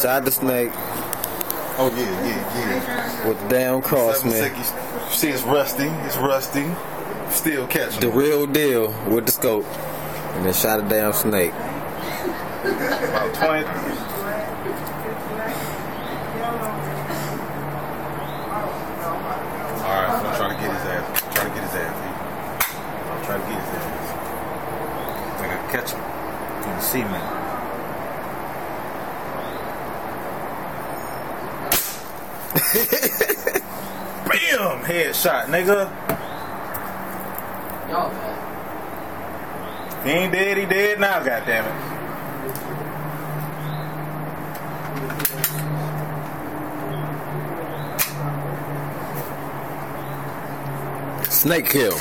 Shot the snake Oh yeah, yeah, yeah. with the damn Crosman. See, it's rusty. It's rusty. Still catching. The real deal with the scope. And then shot a damn snake. About 20. Ass. I gotta catch him from the cement. Bam! Headshot, nigga. Y'all bad. He ain't dead, he dead now, goddammit. Snake kill.